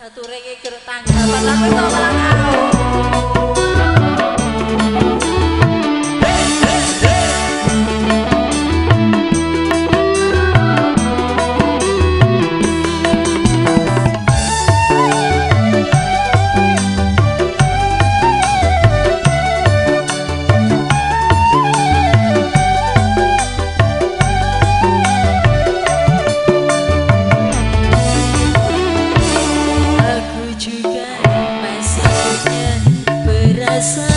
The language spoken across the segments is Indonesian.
Satu ringe kira tangga, Masih berasa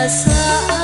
asa